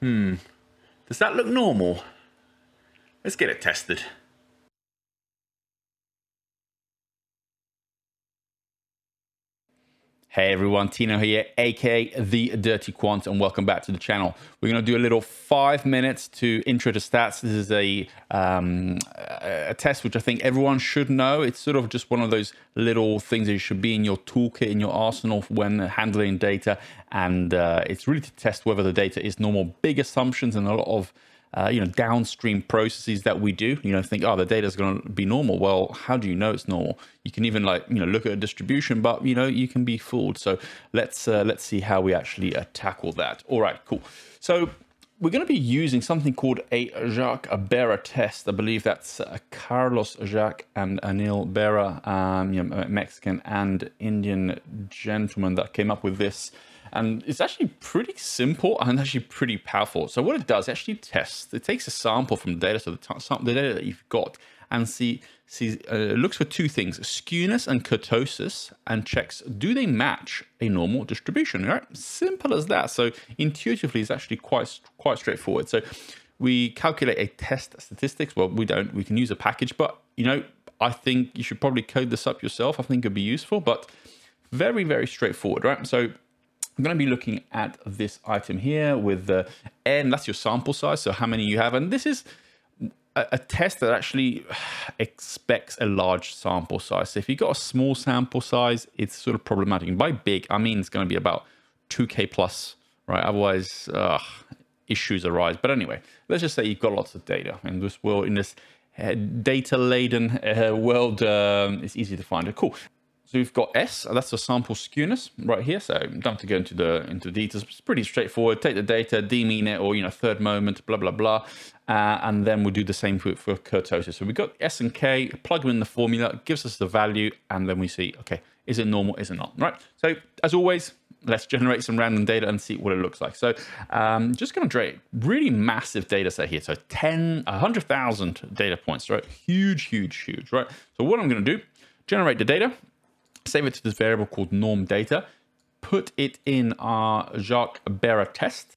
Hmm. Does that look normal? Let's get it tested. Hey everyone, Tino here, aka The Dirty Quant, and welcome back to the channel. We're going to do a little five minutes to intro to stats. This is a, um, a test which I think everyone should know. It's sort of just one of those little things that you should be in your toolkit, in your arsenal when handling data. And uh, it's really to test whether the data is normal. Big assumptions and a lot of uh, you know, downstream processes that we do. You know, think, oh, the data is going to be normal. Well, how do you know it's normal? You can even like, you know, look at a distribution, but you know, you can be fooled. So let's uh, let's see how we actually uh, tackle that. All right, cool. So we're going to be using something called a Jarque Bera test. I believe that's uh, Carlos Jarque and Anil Bera, um, you know, Mexican and Indian gentleman that came up with this. And it's actually pretty simple and actually pretty powerful. So what it does, it actually tests. It takes a sample from the data, so the, the data that you've got, and see, see uh, looks for two things, skewness and kurtosis, and checks, do they match a normal distribution, right? Simple as that. So intuitively, it's actually quite, quite straightforward. So we calculate a test statistics. Well, we don't, we can use a package, but you know, I think you should probably code this up yourself. I think it'd be useful, but very, very straightforward, right? So I'm going to be looking at this item here with the n, that's your sample size, so how many you have. And this is a, a test that actually expects a large sample size. So if you've got a small sample size, it's sort of problematic. And by big, I mean it's going to be about 2K plus, right? Otherwise, uh, issues arise. But anyway, let's just say you've got lots of data. In this world, in this uh, data-laden uh, world, um, it's easy to find it. Cool. So we've got S, and that's the sample skewness right here. So don't have to go into the into the details. It's pretty straightforward. Take the data, demean it, or you know, third moment, blah blah blah, uh, and then we'll do the same for, for kurtosis. So we've got S and K, plug them in the formula, gives us the value, and then we see, okay, is it normal, is it not, right? So as always, let's generate some random data and see what it looks like. So um, just going to generate really massive data set here. So 10, 100,000 data points, right? Huge, huge, huge, right? So what I'm going to do, generate the data, save it to this variable called norm data, put it in our Jarque Bera test.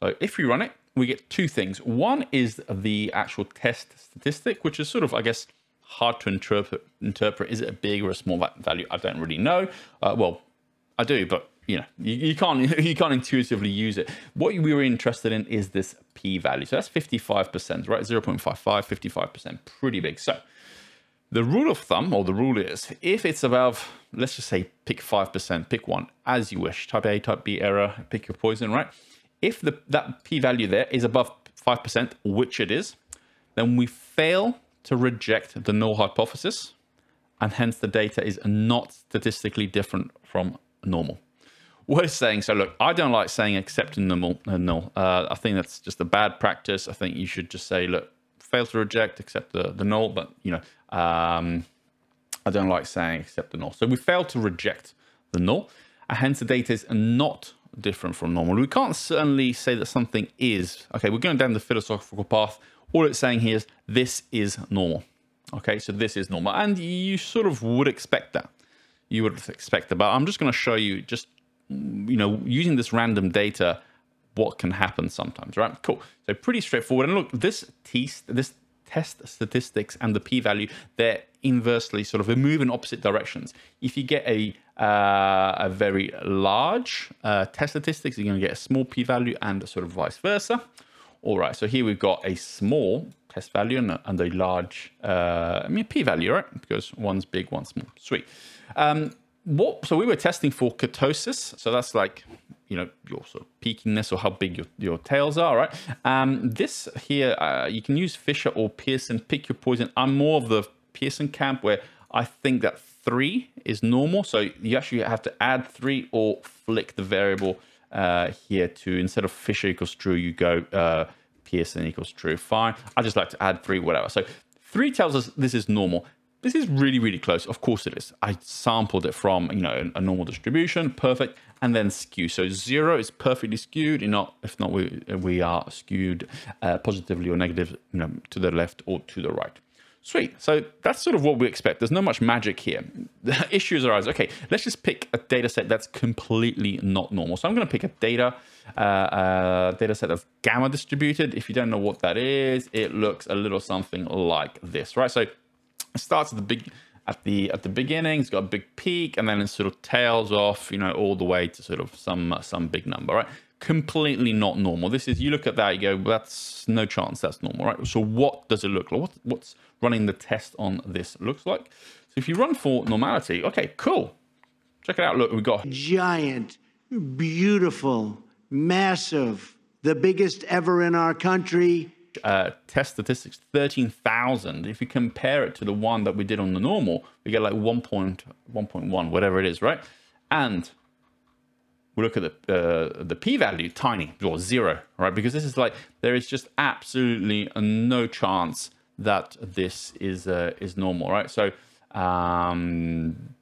So if we run it, we get two things. One is the actual test statistic, which is sort of, I guess, hard to interpret. Interpret is it a big or a small value? I don't really know. Uh, well, I do, but you know, you, you, can't you can't intuitively use it. What we were interested in is this p-value. So that's 55%, right? 0.55, 55%, pretty big. So the rule of thumb, or the rule is, if it's above, let's just say pick 5%, pick one, as you wish, type A, type B error, pick your poison, right? If the that p-value there is above 5%, which it is, then we fail to reject the null hypothesis, and hence the data is not statistically different from normal. What it's saying, so look, I don't like saying accepting uh, null. Uh, I think that's just a bad practice. I think you should just say, look, fail to reject, accept the, the null, but you know, um, I don't like saying accept the null. So we fail to reject the null, and hence the data is not different from normal. We can't certainly say that something is. Okay, we're going down the philosophical path. All it's saying here is this is normal. Okay, so this is normal. And you sort of would expect that. You would expect that. But I'm just going to show you just, you know, using this random data, what can happen sometimes, right? Cool. So pretty straightforward. And look, this test, this test statistics and the p-value, they're inversely sort of they move in opposite directions. If you get a uh, a very large uh, test statistics, you're going to get a small p-value and sort of vice versa. All right, so here we've got a small test value and a, and a large, uh, I mean, p-value, right? Because one's big, one's small. Sweet. Um, what? So we were testing for kurtosis. So that's like you know your sort of peakiness or how big your, your tails are right? Um, this here uh, you can use fisher or pearson. Pick your poison. I'm more of the pearson camp where i think that three is normal. So you actually have to add three or flick the variable uh, here to instead of fisher equals true you go uh, pearson equals true. Fine. I just like to add three whatever. So three tells us this is normal this is really, really close. Of course it is. I sampled it from, you know, a normal distribution, perfect, and then skew. So zero is perfectly skewed. You know, if not, we we are skewed uh, positively or negative, you know, to the left or to the right. Sweet. So that's sort of what we expect. There's not much magic here. The issues arise. Okay, let's just pick a data set that's completely not normal. So I'm going to pick a data uh, uh, data set of gamma distributed. If you don't know what that is, it looks a little something like this, right? So it starts at the big at the at the beginning. It's got a big peak, and then it sort of tails off, you know, all the way to sort of some some big number, right? completely not normal. This is, you look at that, you go, well, that's no chance that's normal, right? So what does it look like? What, what's running the test on this looks like? So if you run for normality, okay, cool. Check it out. Look, we've got giant, beautiful, massive, the biggest ever in our country. Uh, test statistics 13,000. If you compare it to the one that we did on the normal, we get like 1.1, whatever it is, right? And we look at the uh, the p-value, tiny, or zero, right? Because this is like there is just absolutely no chance that this is uh, is normal, right? So um,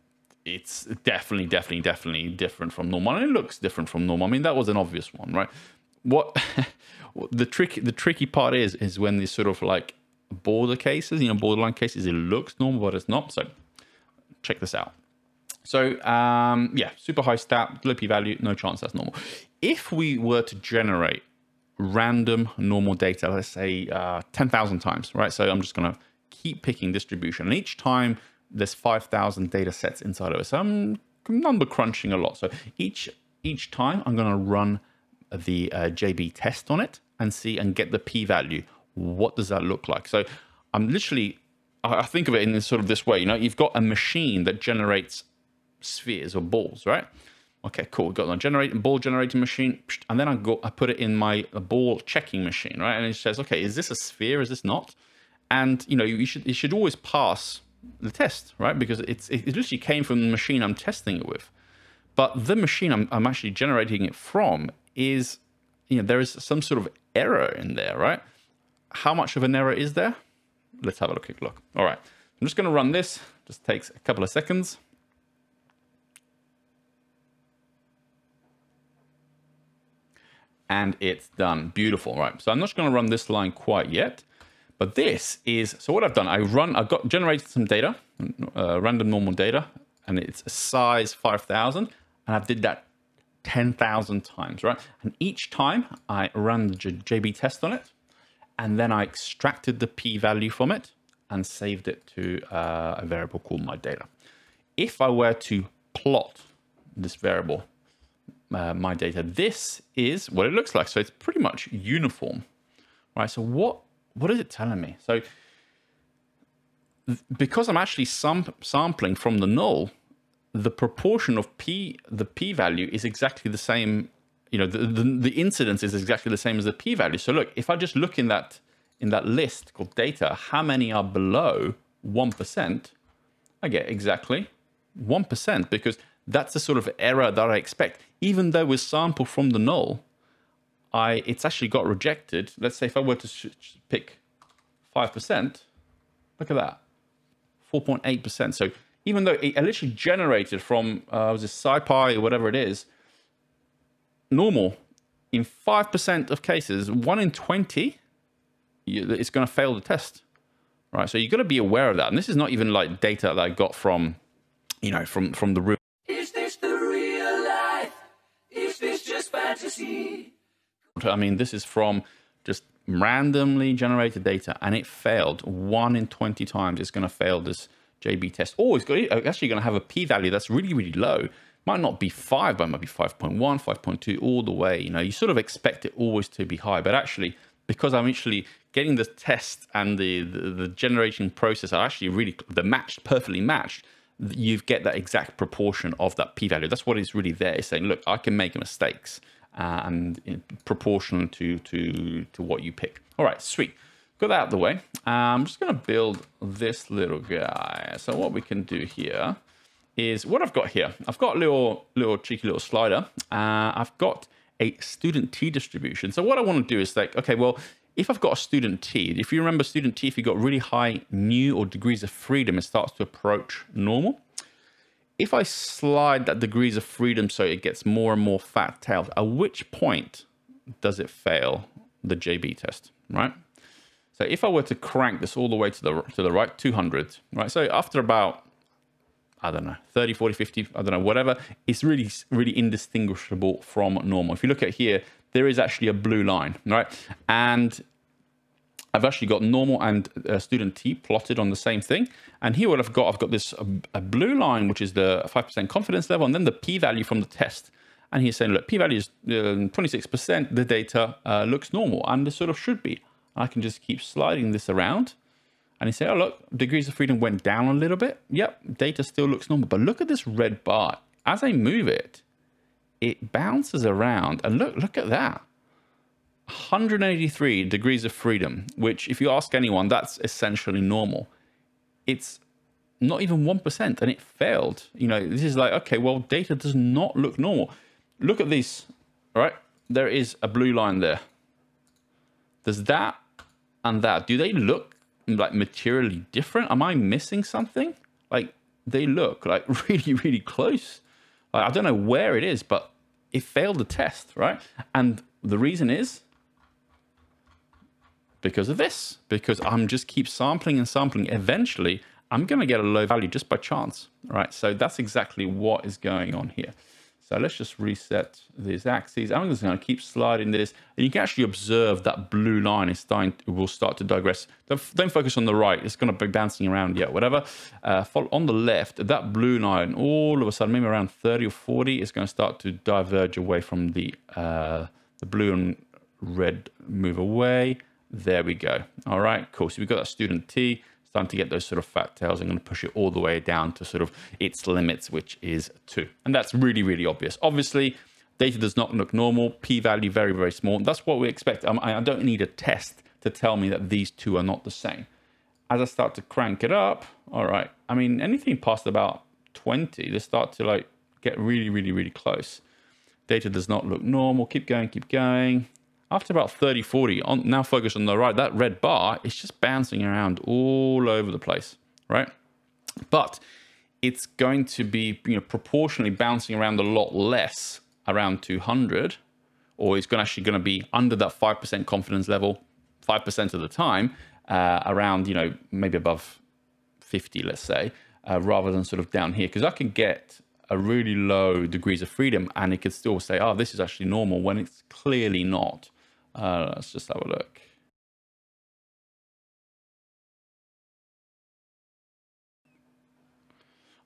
it's definitely, definitely, definitely different from normal, and it looks different from normal. I mean, that was an obvious one, right? What the trick the tricky part is is when these sort of like border cases, you know, borderline cases, it looks normal, but it's not. So check this out. So um, yeah, super high stat, low p-value, no chance that's normal. If we were to generate random normal data, let's say uh, 10,000 times, right? So I'm just going to keep picking distribution. And each time there's 5,000 data sets inside of it. So I'm number crunching a lot. So each each time I'm going to run the uh, JB test on it and see and get the p-value. What does that look like? So I'm literally, I think of it in this sort of this way. You know, you've got a machine that generates spheres or balls, right? Okay, cool. We've got a generating ball generating machine, and then I go I put it in my ball checking machine, right? And it says, okay, is this a sphere? Is this not? And you know, you should you should always pass the test, right? Because it's it literally came from the machine I'm testing it with. But the machine I'm, I'm actually generating it from is, you know, there is some sort of error in there, right? How much of an error is there? Let's have a quick look. All right, I'm just going to run this. Just takes a couple of seconds. and it's done. Beautiful, right? So I'm not going to run this line quite yet, but this is, so what I've done, I run, I've got generated some data, uh, random normal data, and it's a size 5,000, and I've did that 10,000 times, right? And each time I ran the JB test on it, and then I extracted the p-value from it and saved it to uh, a variable called my data. If I were to plot this variable uh, my data. This is what it looks like. So it's pretty much uniform, right? So what what is it telling me? So because I'm actually sam sampling from the null, the proportion of p the p value is exactly the same. You know, the, the, the incidence is exactly the same as the p value. So look, if I just look in that in that list called data, how many are below one percent? I get exactly one percent because that's the sort of error that I expect. Even though we sample from the null, I it's actually got rejected. Let's say if I were to pick 5%, look at that, 4.8%. So even though it literally generated from, uh, was it SciPy or whatever it is, normal, in 5% of cases, 1 in 20, it's going to fail the test. Right, so you've got to be aware of that. And this is not even like data that I got from, you know, from, from the real life? Is this just fantasy. I mean, this is from just randomly generated data and it failed one in 20 times. It's going to fail this JB test. Oh, it's got, actually going to have a p-value that's really, really low. Might not be 5, but it might be 5.1, 5.2, all the way. You know, you sort of expect it always to be high, but actually, because I'm actually getting the test and the, the, the generation process are actually really, they're matched, perfectly matched, you get that exact proportion of that p-value. That's what is really there. It's saying, look, I can make mistakes uh, and proportional to, to, to what you pick. All right, sweet. Got that out of the way. I'm just going to build this little guy. So what we can do here is what I've got here. I've got a little, little cheeky little slider. Uh, I've got a student t distribution. So what I want to do is like, okay, well, if I've got a student t, if you remember student t, if you've got really high nu or degrees of freedom, it starts to approach normal. If I slide that degrees of freedom so it gets more and more fat-tailed, at which point does it fail the JB test, right? So if I were to crank this all the way to the to the right, 200, right? So after about I don't know, 30, 40, 50, I don't know, whatever, it's really, really indistinguishable from normal. If you look at here, there is actually a blue line, right? And I've actually got normal and uh, student T plotted on the same thing. And here what I've got, I've got this a, a blue line, which is the 5% confidence level, and then the p-value from the test. And he's saying, look, p-value is uh, 26%, the data uh, looks normal, and this sort of should be. I can just keep sliding this around and you say, oh, look, degrees of freedom went down a little bit. Yep, data still looks normal. But look at this red bar. As I move it, it bounces around. And look, look at that. 183 degrees of freedom, which if you ask anyone, that's essentially normal. It's not even 1% and it failed. You know, this is like, okay, well, data does not look normal. Look at this, all right? There is a blue line there. Does that and that, do they look like materially different? Am I missing something? Like they look like really, really close. Like, I don't know where it is, but it failed the test, right? And the reason is because of this, because I'm just keep sampling and sampling. Eventually, I'm going to get a low value just by chance, right? So that's exactly what is going on here. So let's just reset these axes. I'm just going to keep sliding this. And you can actually observe that blue line is starting, will start to digress. Don't, don't, focus on the right. It's going to be bouncing around yeah, whatever. Uh, on the left, that blue line, all of a sudden, maybe around 30 or 40, is going to start to diverge away from the, uh, the blue and red move away. There we go. All right, cool. So we've got that student T starting to get those sort of fat tails. I'm going to push it all the way down to sort of its limits, which is two. And that's really, really obvious. Obviously, data does not look normal. P-value very, very small. That's what we expect. Um, I don't need a test to tell me that these two are not the same. As I start to crank it up, all right, I mean, anything past about 20, they start to like get really, really, really close. Data does not look normal. Keep going, keep going after about 30, 40, on, now focus on the right, that red bar is just bouncing around all over the place, right? But it's going to be you know, proportionally bouncing around a lot less around 200, or it's going actually going to be under that 5% confidence level 5% of the time, uh, around, you know, maybe above 50, let's say, uh, rather than sort of down here. Because I can get a really low degrees of freedom and it could still say, oh, this is actually normal when it's clearly not. Uh, let's just have a look.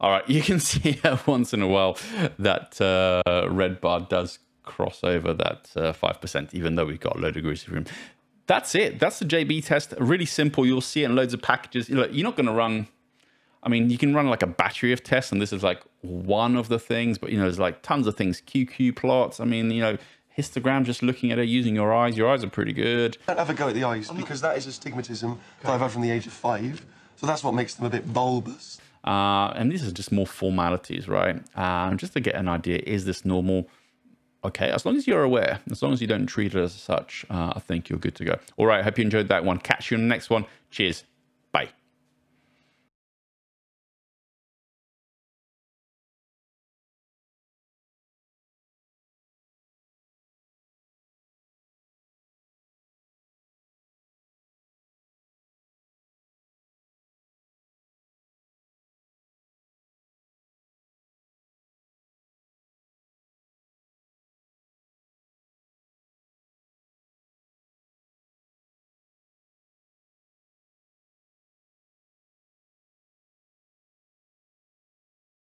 All right, you can see once in a while that uh, red bar does cross over that uh, 5%, even though we've got low degrees of room. That's it. That's the JB test. Really simple. You'll see it in loads of packages. You're not going to run, I mean, you can run like a battery of tests, and this is like one of the things, but, you know, there's like tons of things. QQ plots. I mean, you know, histogram, just looking at it using your eyes. Your eyes are pretty good. Don't have a go at the eyes because that is a stigmatism okay. that I've had from the age of five. So that's what makes them a bit bulbous. Uh, and these are just more formalities, right? Um, just to get an idea, is this normal? Okay, as long as you're aware, as long as you don't treat it as such, uh, I think you're good to go. All right, hope you enjoyed that one. Catch you in the next one. Cheers.